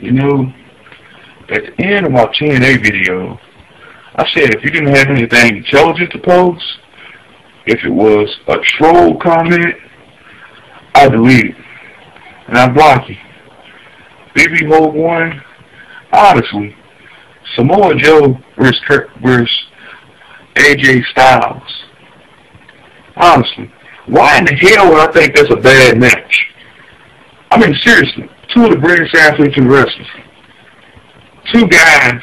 You know, at the end of my TNA video, I said if you didn't have anything intelligent to post, if it was a troll comment, I delete it. And I block you. BB Hulk 1, honestly, Samoa Joe versus, Kurt, versus AJ Styles. Honestly, why in the hell would I think that's a bad match? I mean, seriously, two of the greatest athletes in wrestling. Two guys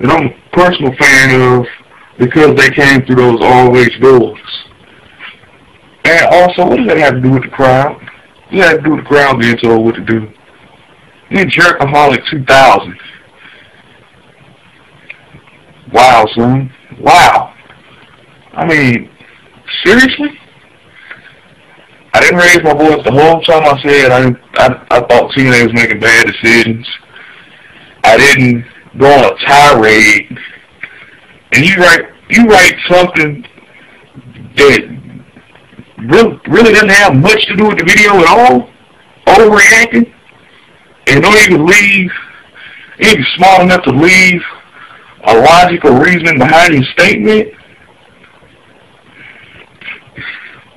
that I'm a personal fan of because they came through those ROH doors. And also, what does that have to do with the crowd? That have to do with the crowd being told what to do? Then Jerkaholic 2000. Wow, son. Wow. I mean, seriously? I didn't raise my voice the whole time I said I I, I thought TNA was making bad decisions. I didn't go on a tirade. And you write you write something that really really doesn't have much to do with the video at all, overreacting, and don't even leave, even smart enough to leave a logical reasoning behind your statement.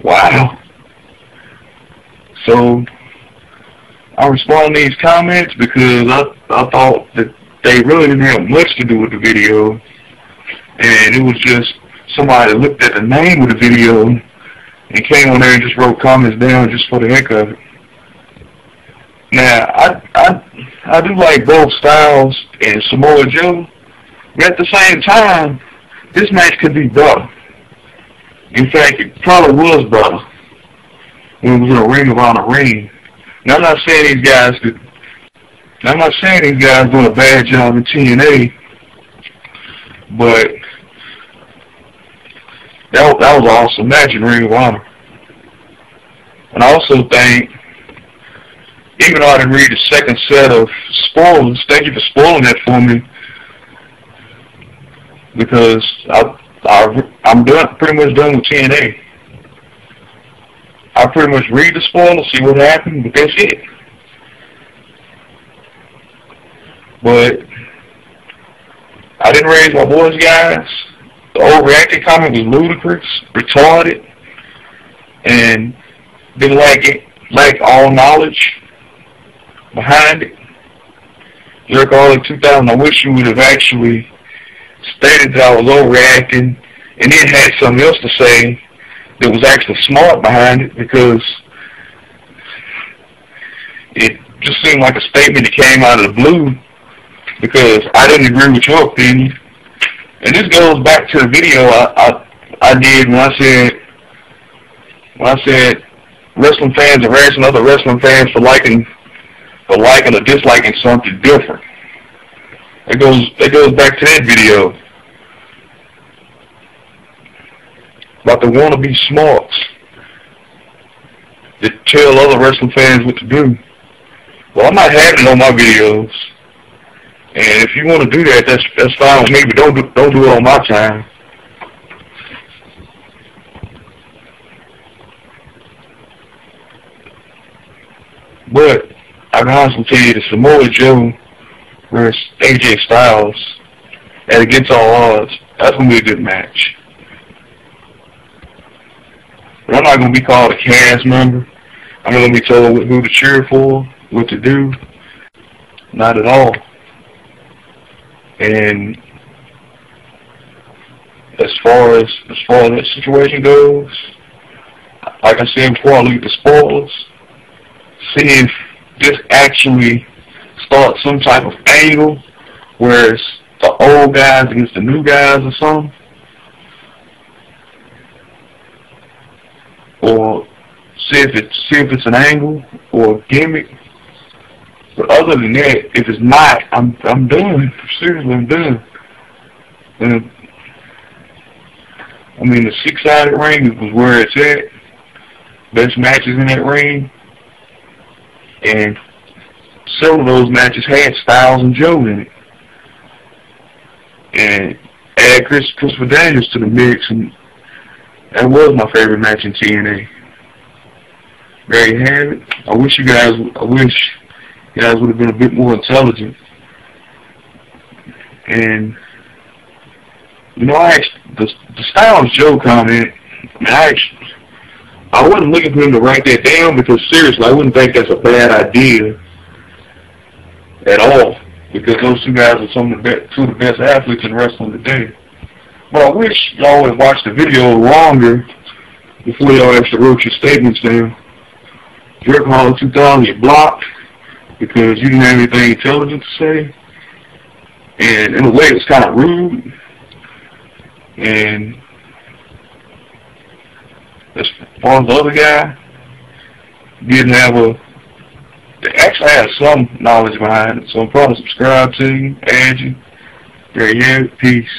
Wow. So I respond to these comments because I I thought that they really didn't have much to do with the video, and it was just somebody that looked at the name of the video and came on there and just wrote comments down just for the heck of it. Now I I I do like both Styles and Samoa Joe, but at the same time, this match could be better. In fact, it probably was better it was a Ring of Honor ring. Now, I'm not saying these guys could, I'm not saying these guys doing a bad job in TNA, but that, that was awesome match in Ring of Honor. And I also think, even though I didn't read the second set of spoilers, thank you for spoiling that for me, because I, I, I'm done, pretty much done with TNA. I pretty much read the spoiler, see what happened, but that's it. But I didn't raise my voice, guys. The overreacting comment was ludicrous, retarded, and didn't like it, like all knowledge behind it. Jerk all in 2000, I wish you would have actually stated that I was overreacting and then had something else to say that was actually smart behind it because it just seemed like a statement that came out of the blue because I didn't agree with your opinion. And this goes back to the video I, I, I did when I said when I said wrestling fans are harassing other wrestling fans for liking for liking or disliking something different. It goes it goes back to that video. About the wannabe smarts that tell other wrestling fans what to do. Well, I'm not having on my videos. And if you want to do that, that's that's fine with me, but don't do, don't do it on my time. But I can honestly tell you that Samoa Joe versus AJ Styles and against all odds, that's gonna be a good match. I'm not going to be called a cast member. I'm not going to be told who to cheer for, what to do. Not at all. And as far as as far as that situation goes, like I said before, I look at the spoilers, see if this actually starts some type of angle where it's the old guys against the new guys or something. Or see if it's see if it's an angle or a gimmick. But other than that, if it's not, I'm I'm done. Seriously, I'm done. And I mean, the six-sided ring was where it's at. Best matches in that ring, and several of those matches had Styles and Joe in it. And add Chris Christopher Daniels to the mix, and that was my favorite match in TNA. Have it. I wish you guys, I wish you guys would have been a bit more intelligent. And you know, I asked the the Styles Joe comment. I actually, I wasn't looking for him to write that down because seriously, I wouldn't think that's a bad idea at all. Because those two guys are some of the best, two of the best athletes in wrestling today. But I wish y'all would watch the video longer before y'all actually wrote your statements down. Jerk Hall 2000, you blocked because you didn't have anything intelligent to say. And in a way, it was kind of rude. And as far as the other guy, didn't have a, they actually had some knowledge behind it. So I'm probably subscribe to you, add you. There you have it. Peace.